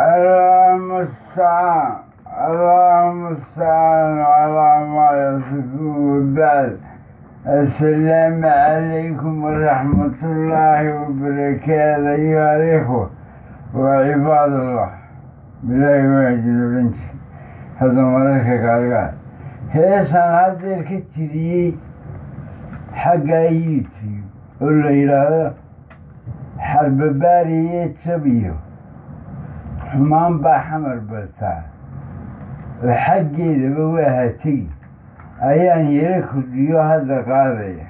اللهم المستعان اللهم المستعان على ما يصفون بعد. السلام عليكم ورحمة الله وبركاته أيها الإخوة وعباد الله. بالله واجد البنت هذا مريخ قال هيسان هذا الكتري حق يوتيوب ولا إلى حرب بارية سبيه xumaan baa xamar baltaa oo xaggeedaba waa hategi ayaan yaro kordhiyo hadda qaadaya.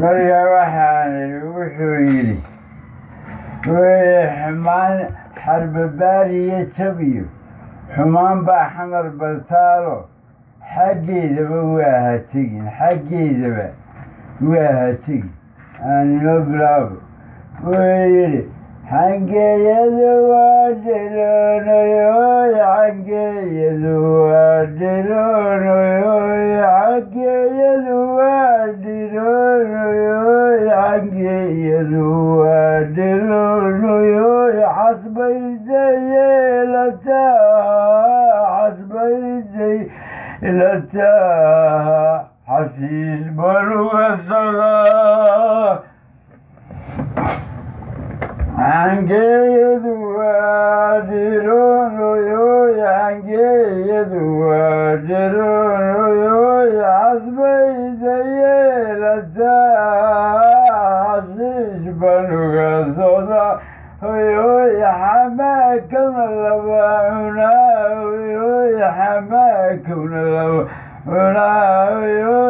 Marka waxaan idhi wuxuu yidhi weye xumaan xarbabaariyo jabiyo xumaan baa xamar baltaalo xaggeedaba waa hategin xaggeedaba waa hategin aan inoo bilaabo. Wuxuu yidhi xangeeyadu waa dhiroonayoy xangeeyadu waa dhiroonayoy xangeeyadu waa dhiroonayoy xangeeyadu waa dhiroonayoy xasbayday yeelataa xasbayday yeelataa xasiis baluga sagaa ಹಂಗೆಯದುವ ಜಿರೋ ನೋಯೋ ಹಂಗೆಯದುವ ಜಿರೋ ನೋಯೋ ಯಾಸ್ಮೈ ಜಯ ರಜ ಆಶೀಷ್ ಬನುಗ ಸೋದ ಅಯ್ಯೋ ಯಾಮ ಕಮಲವ ಅಯ್ಯೋ ಯಾಮ ಕಮಲವ ولا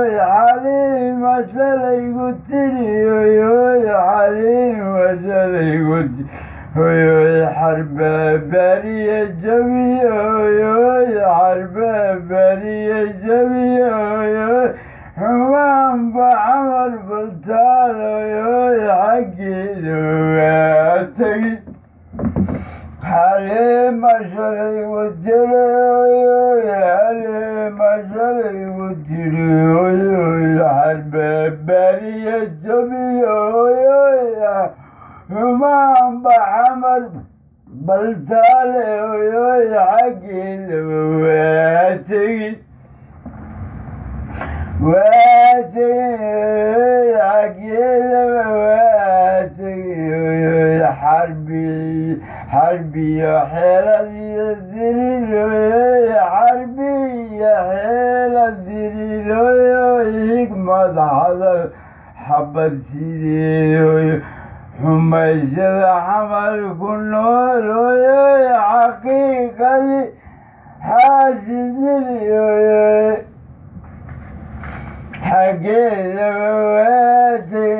يا عليم مثلي قلتني يا عليم مثلي قلت يا الحرب بري الجميع يا الحرب بري يا waa tegin hoyoy xaggeedaba waa tegin hoyoy xarbi xarbiyo xeeladiyo dirir hoyoy xarbiyo xeela ku nool hoyoy xaqiiqadii xaasidili hoyoy xaggeedaba waatay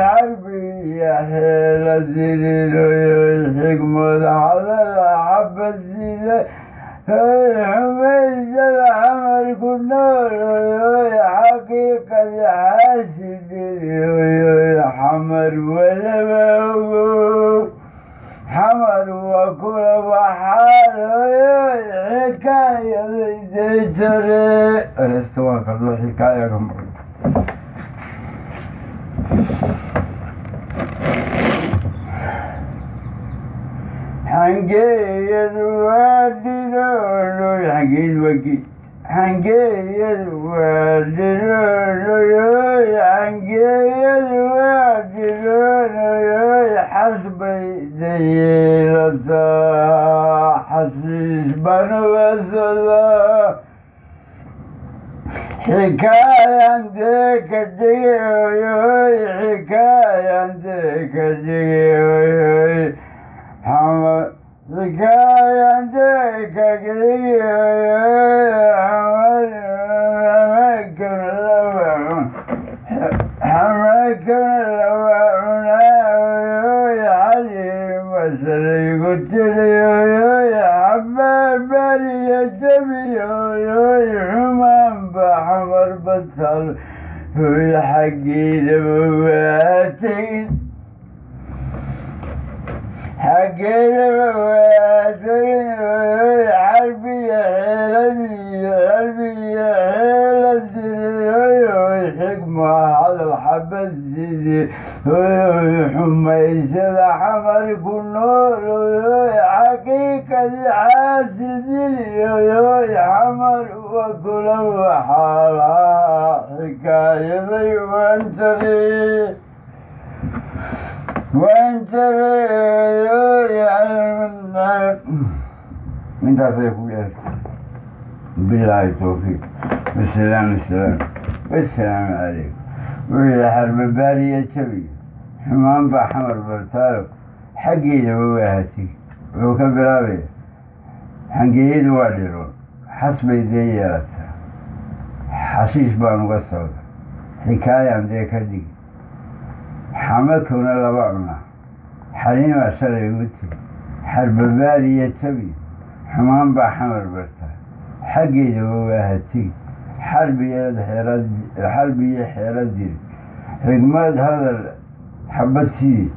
xarbiya xeela dilil hoyoy xigmad hadal xabad sida xikaayadayday jare eresta waa kaloo xikaayaga maqan xangeeyadu waa dhiroonoy xangeed waa geed xangeeyadu waa dhiroonoyoy xikaayan dee ka dhigi hoyoy xikaayan dee ka dhigi hoyoy xikaayan dee ka dhigi xamakana laba cunaa hoyoy xaliima shalaygu tiri hoyoy xabaabariya jabi hoyoy xumaanba xamar batal hoy xaggeedaba waa ويحمى يسد حمرك النور ويوي حقيقة عازل ويوي حمر وكل وحالا حكاية ضيوف انتري وانتري يعني انت طيب وياك بالله التوفيق. بالسلام السلام. بالسلام عليكم. وإلى حرب البارية تبيه xumaan baa xamar bartaalo xaggeeda wawaahati wuxuu ka bilaabaya xangeeyadu waa dhiroon xas bay dee yeelataa xashiish baan uga socda xikaayaan dee ka dhigi xamakowna laba cunaa xaliimaa shalay ugu tiri xarbabaaliya jabiyo xumaan baa xamar bartaa xaggeeda wawaahati xarbiyeed xeerad xarbiyo diri xigmad hadal xabad sidi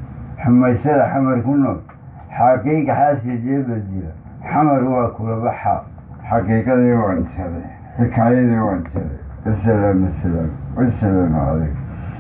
xumaysada xamar ku nool xaqiiqa xaasidee badila xamar waa kula baxa xaqiiqadii waan jaray xikaayadii waan jaray wasalaam wasalaam wasalaamu calaykum